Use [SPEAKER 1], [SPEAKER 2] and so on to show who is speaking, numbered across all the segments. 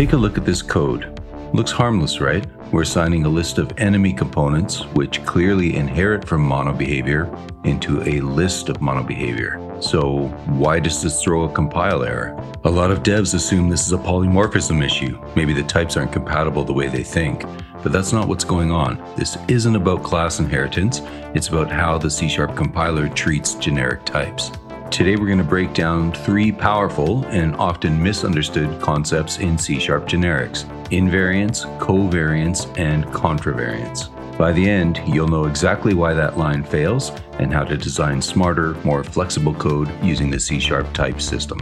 [SPEAKER 1] Take a look at this code. Looks harmless, right? We're assigning a list of enemy components, which clearly inherit from MonoBehaviour, into a list of MonoBehaviour. So why does this throw a compile error? A lot of devs assume this is a polymorphism issue. Maybe the types aren't compatible the way they think. But that's not what's going on. This isn't about class inheritance, it's about how the C Sharp compiler treats generic types. Today we're going to break down three powerful and often misunderstood concepts in C-sharp generics, invariance, covariance, and contravariance. By the end, you'll know exactly why that line fails and how to design smarter, more flexible code using the C-sharp type system.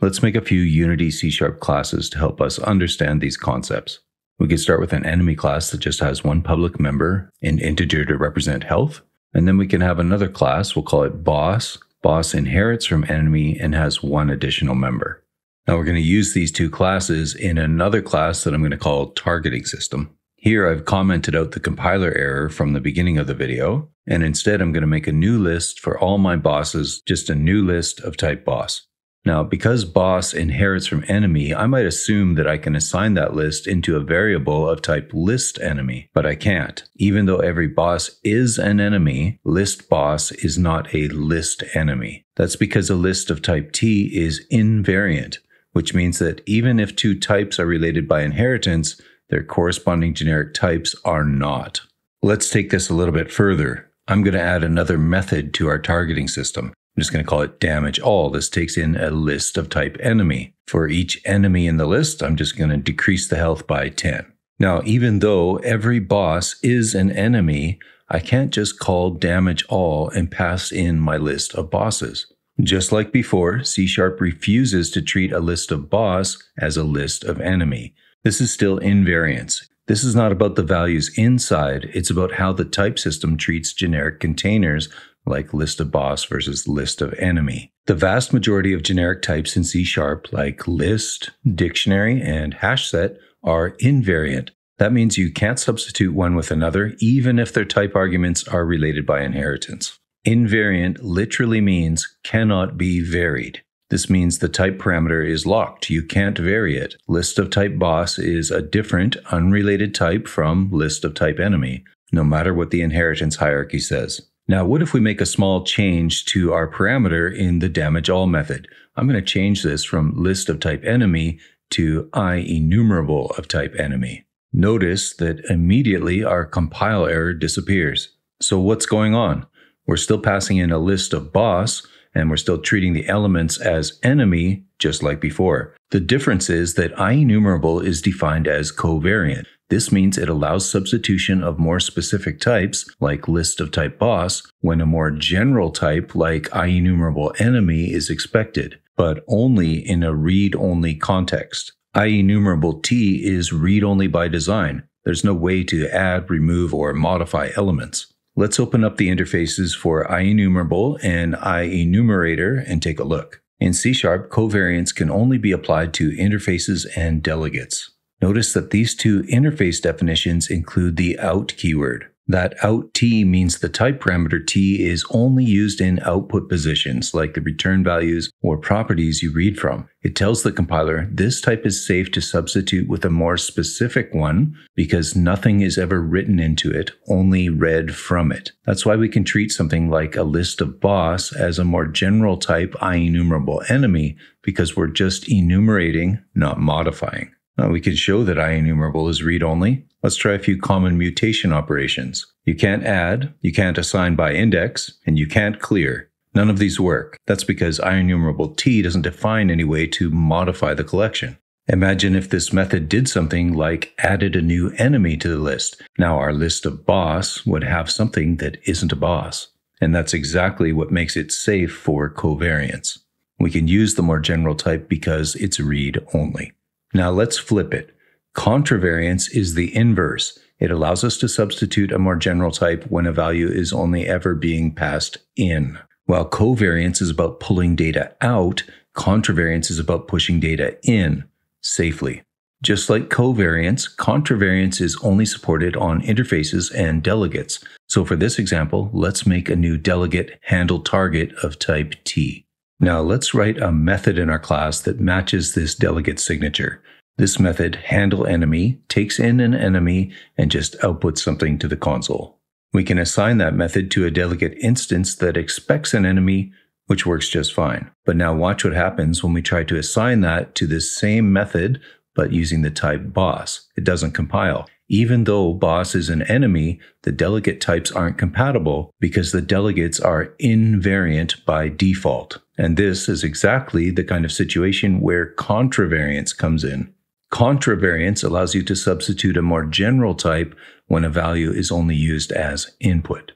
[SPEAKER 1] Let's make a few Unity C-sharp classes to help us understand these concepts. We could start with an enemy class that just has one public member, an integer to represent health. And then we can have another class, we'll call it boss. Boss inherits from enemy and has one additional member. Now we're going to use these two classes in another class that I'm going to call targeting system. Here I've commented out the compiler error from the beginning of the video, and instead I'm going to make a new list for all my bosses, just a new list of type boss. Now, because boss inherits from enemy, I might assume that I can assign that list into a variable of type list enemy, but I can't. Even though every boss is an enemy, list boss is not a list enemy. That's because a list of type T is invariant, which means that even if two types are related by inheritance, their corresponding generic types are not. Let's take this a little bit further. I'm going to add another method to our targeting system. I'm just going to call it damage all. This takes in a list of type enemy. For each enemy in the list, I'm just going to decrease the health by 10. Now, even though every boss is an enemy, I can't just call damage all and pass in my list of bosses. Just like before, C Sharp refuses to treat a list of boss as a list of enemy. This is still invariance. This is not about the values inside, it's about how the type system treats generic containers like list of boss versus list of enemy. The vast majority of generic types in C sharp, like list, dictionary, and hash set, are invariant. That means you can't substitute one with another, even if their type arguments are related by inheritance. Invariant literally means cannot be varied. This means the type parameter is locked. You can't vary it. List of type boss is a different, unrelated type from list of type enemy, no matter what the inheritance hierarchy says. Now, what if we make a small change to our parameter in the damage all method? I'm going to change this from list of type enemy to IEnumerable of type enemy. Notice that immediately our compile error disappears. So what's going on? We're still passing in a list of boss, and we're still treating the elements as enemy just like before. The difference is that IEnumerable is defined as covariant. This means it allows substitution of more specific types, like list of type boss, when a more general type, like IEnumerable enemy, is expected, but only in a read-only context. IEnumerable T is read-only by design. There's no way to add, remove, or modify elements. Let's open up the interfaces for IEnumerable and IEnumerator and take a look. In C Sharp, covariance can only be applied to interfaces and delegates. Notice that these two interface definitions include the out keyword. That out t means the type parameter t is only used in output positions like the return values or properties you read from. It tells the compiler this type is safe to substitute with a more specific one because nothing is ever written into it, only read from it. That's why we can treat something like a list of boss as a more general type IEnumerable enemy because we're just enumerating, not modifying. Now we can show that IEnumerable is read-only Let's try a few common mutation operations. You can't add, you can't assign by index, and you can't clear. None of these work. That's because IEnumerable T doesn't define any way to modify the collection. Imagine if this method did something like added a new enemy to the list. Now our list of boss would have something that isn't a boss. And that's exactly what makes it safe for covariance. We can use the more general type because it's read only. Now let's flip it. Contravariance is the inverse. It allows us to substitute a more general type when a value is only ever being passed in. While covariance is about pulling data out, contravariance is about pushing data in safely. Just like covariance, contravariance is only supported on interfaces and delegates. So for this example, let's make a new delegate handle target of type T. Now let's write a method in our class that matches this delegate signature. This method, handle enemy, takes in an enemy and just outputs something to the console. We can assign that method to a delegate instance that expects an enemy, which works just fine. But now watch what happens when we try to assign that to this same method, but using the type boss. It doesn't compile. Even though boss is an enemy, the delegate types aren't compatible because the delegates are invariant by default. And this is exactly the kind of situation where contravariance comes in. Contravariance allows you to substitute a more general type when a value is only used as input.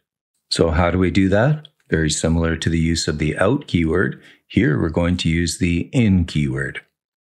[SPEAKER 1] So how do we do that? Very similar to the use of the out keyword, here we're going to use the in keyword.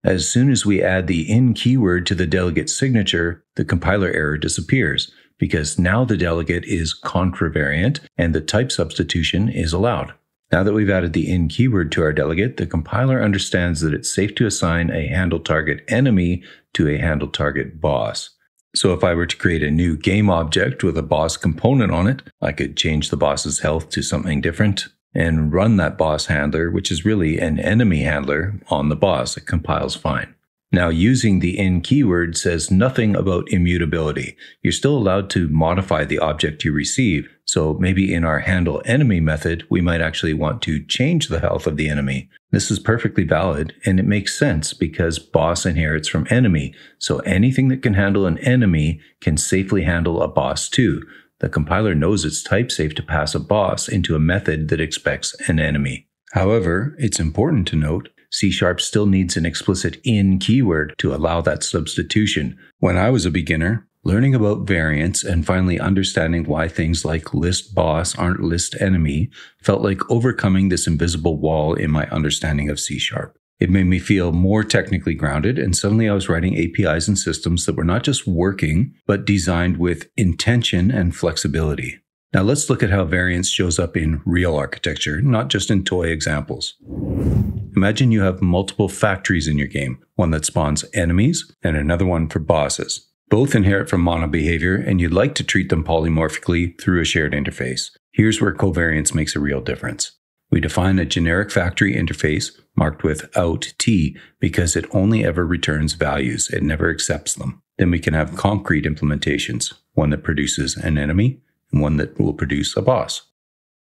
[SPEAKER 1] As soon as we add the in keyword to the delegate signature, the compiler error disappears because now the delegate is contravariant and the type substitution is allowed. Now that we've added the in keyword to our delegate, the compiler understands that it's safe to assign a handle target enemy to a handle target boss. So if I were to create a new game object with a boss component on it, I could change the boss's health to something different and run that boss handler, which is really an enemy handler, on the boss. It compiles fine. Now, using the in keyword says nothing about immutability. You're still allowed to modify the object you receive. So maybe in our handle enemy method, we might actually want to change the health of the enemy. This is perfectly valid and it makes sense because boss inherits from enemy. So anything that can handle an enemy can safely handle a boss too. The compiler knows it's type safe to pass a boss into a method that expects an enemy. However, it's important to note C Sharp still needs an explicit in keyword to allow that substitution. When I was a beginner, learning about variance and finally understanding why things like list boss aren't list enemy felt like overcoming this invisible wall in my understanding of C Sharp. It made me feel more technically grounded, and suddenly I was writing APIs and systems that were not just working, but designed with intention and flexibility. Now let's look at how variance shows up in real architecture, not just in toy examples. Imagine you have multiple factories in your game, one that spawns enemies and another one for bosses. Both inherit from MonoBehaviour, and you'd like to treat them polymorphically through a shared interface. Here's where covariance makes a real difference. We define a generic factory interface marked with out t because it only ever returns values, it never accepts them. Then we can have concrete implementations, one that produces an enemy and one that will produce a boss.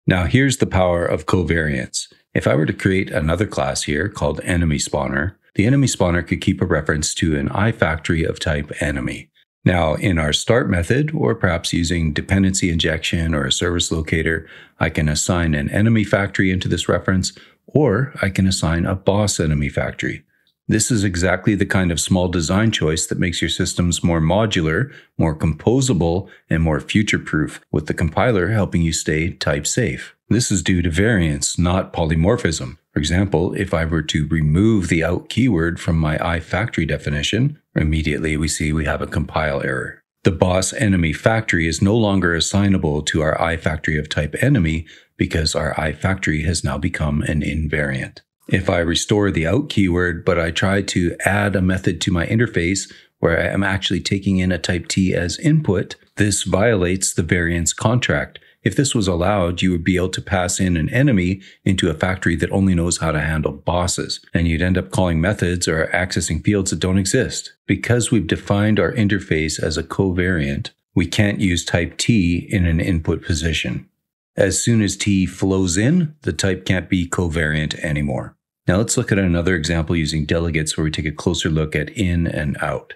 [SPEAKER 1] Now, here's the power of covariance. If I were to create another class here called enemy spawner, the enemy spawner could keep a reference to an iFactory of type enemy. Now, in our start method, or perhaps using dependency injection or a service locator, I can assign an enemy factory into this reference, or I can assign a boss enemy factory. This is exactly the kind of small design choice that makes your systems more modular, more composable, and more future proof, with the compiler helping you stay type safe. This is due to variance, not polymorphism. For example, if I were to remove the out keyword from my iFactory definition, immediately we see we have a compile error. The boss enemy factory is no longer assignable to our iFactory of type enemy because our iFactory has now become an invariant. If I restore the out keyword, but I try to add a method to my interface where I am actually taking in a type T as input, this violates the variance contract. If this was allowed, you would be able to pass in an enemy into a factory that only knows how to handle bosses, and you'd end up calling methods or accessing fields that don't exist. Because we've defined our interface as a covariant, we can't use type T in an input position. As soon as T flows in, the type can't be covariant anymore. Now let's look at another example using delegates where we take a closer look at in and out.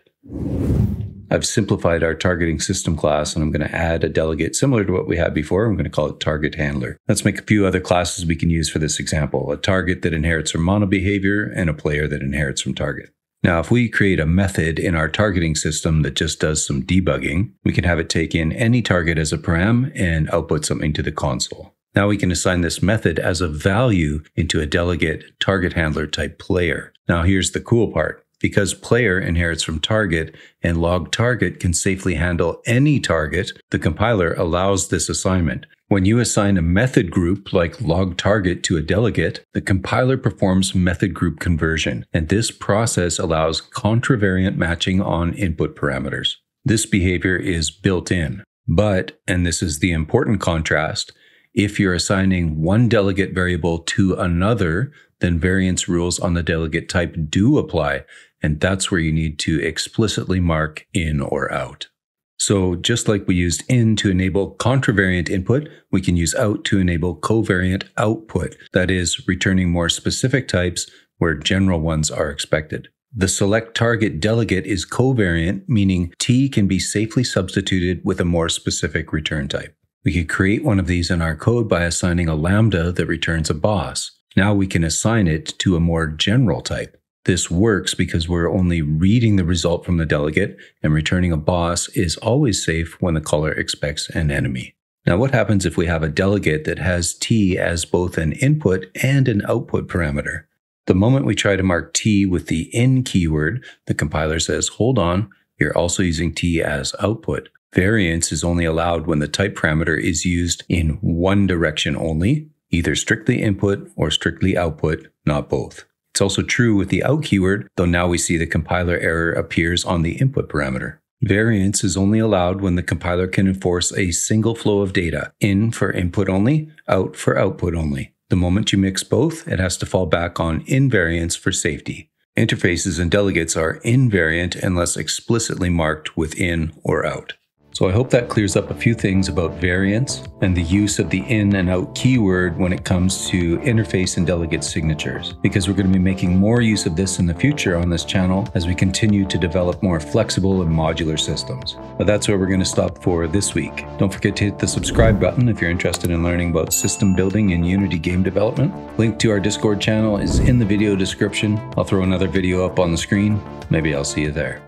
[SPEAKER 1] I've simplified our targeting system class and I'm going to add a delegate similar to what we had before. I'm going to call it target handler. Let's make a few other classes we can use for this example. A target that inherits from MonoBehaviour and a player that inherits from target. Now, if we create a method in our targeting system that just does some debugging, we can have it take in any target as a param and output something to the console. Now we can assign this method as a value into a delegate target handler type player. Now here's the cool part. Because player inherits from target and log target can safely handle any target, the compiler allows this assignment. When you assign a method group like log target to a delegate, the compiler performs method group conversion, and this process allows contravariant matching on input parameters. This behavior is built in. But, and this is the important contrast, if you're assigning one delegate variable to another, then variance rules on the delegate type do apply, and that's where you need to explicitly mark in or out. So just like we used in to enable contravariant input, we can use out to enable covariant output, that is, returning more specific types where general ones are expected. The select target delegate is covariant, meaning T can be safely substituted with a more specific return type. We could create one of these in our code by assigning a lambda that returns a boss. Now we can assign it to a more general type. This works because we're only reading the result from the delegate, and returning a boss is always safe when the caller expects an enemy. Now, what happens if we have a delegate that has t as both an input and an output parameter? The moment we try to mark t with the in keyword, the compiler says, hold on, you're also using t as output. Variance is only allowed when the type parameter is used in one direction only, either strictly input or strictly output, not both. It's also true with the out keyword, though now we see the compiler error appears on the input parameter. Variance is only allowed when the compiler can enforce a single flow of data, in for input only, out for output only. The moment you mix both, it has to fall back on invariance for safety. Interfaces and delegates are invariant unless explicitly marked with in or out. So I hope that clears up a few things about variance and the use of the in and out keyword when it comes to interface and delegate signatures, because we're going to be making more use of this in the future on this channel as we continue to develop more flexible and modular systems. But that's where we're going to stop for this week. Don't forget to hit the subscribe button if you're interested in learning about system building and Unity game development. Link to our Discord channel is in the video description. I'll throw another video up on the screen. Maybe I'll see you there.